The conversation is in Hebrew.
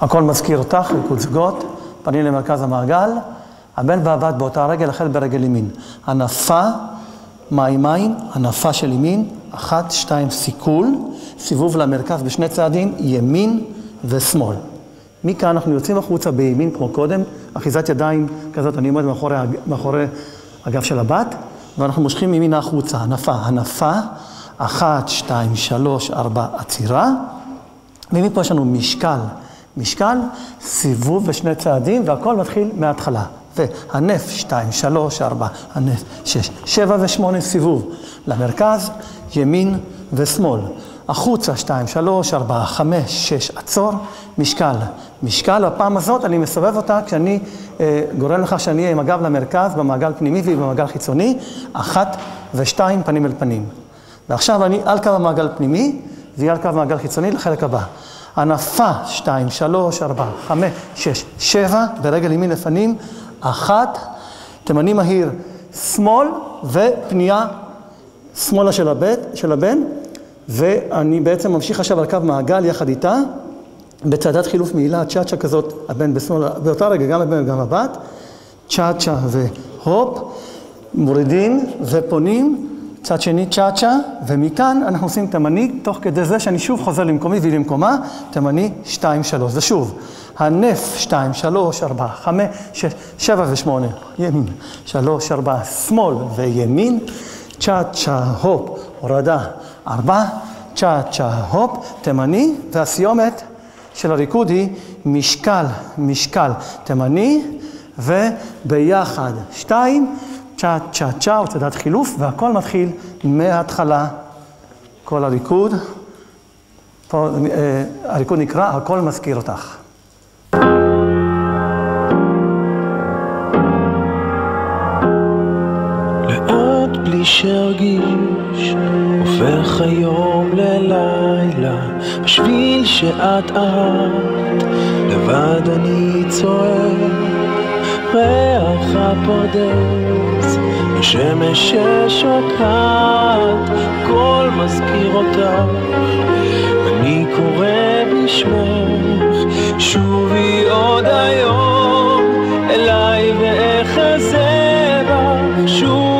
הכל מזכיר אותך, ריקוד זוגות, פנים למרכז המעגל, הבן והבת באותה רגל, החל ברגל ימין. הנפה, מים מים, הנפה של ימין, אחת, שתיים, סיכול, סיבוב למרכז בשני צעדים, ימין ושמאל. מכאן אנחנו יוצאים החוצה בימין כמו קודם, אחיזת ידיים כזאת, אני עומד מאחורי, מאחורי הגב של הבת, ואנחנו מושכים ימינה החוצה, הנפה, הנפה, אחת, שתיים, שלוש, ארבע, עצירה, ומפה יש לנו משקל, משקל, סיבוב ושני צעדים, והכל מתחיל מההתחלה. והנף, שתיים, שלוש, ארבע, הנף, שש, שבע ושמונה, סיבוב. למרכז, ימין ושמאל. החוצה, שתיים, שלוש, ארבע, חמש, שש, עצור, משקל. משקל, בפעם הזאת אני מסובב אותה כשאני אה, גורם לך שאני אהיה עם הגב למרכז, במעגל פנימי ובמעגל חיצוני, אחת ושתיים, פנים אל פנים. ועכשיו אני על קו המעגל פנימי, והיא על קו המעגל חיצוני לחלק הבא. הנפה, שתיים, שלוש, ארבע, חמש, שש, שבע, ברגל ימין לפנים, אחת, תימני מהיר, שמאל ופנייה שמאלה של, הבית, של הבן, ואני בעצם ממשיך עכשיו על קו מעגל יחד איתה, בצעדת חילוף מעילה, צ'אצ'ה כזאת, הבן בשמאל, באותה רגע גם הבן וגם הבת, צ'אצ'ה והופ, מורידים ופונים, צד שני צ'אצ'ה, ומכאן אנחנו עושים תימני, תוך כדי זה שאני שוב חוזר למקומי והיא למקומה, תימני 2, 3. ושוב, הנף 2, 3, 4, 5, 6, 7 ו-8, ימין, 3, 4, שמאל וימין, צ'אצ'ה, הופ, הורדה, 4, צ'אצ'ה, הופ, תימני, והסיומת של הריקוד היא משקל, משקל, תימני, וביחד, 2, צ'ה צ'ה צ'ה, הוצדת חילוף, והכל מתחיל מההתחלה, כל הריקוד. פה אה, הריקוד נקרא, הכל מזכיר אותך. לאט בלי שארגיש, הופך היום ללילה, בשביל שאת אהבת, לבד אני צועק. ריח הפרדס, השמש ששוקעת, הכל מזכיר אותך, אני קורא בשמך, שובי עוד היום, אליי ואחזה בך שוב.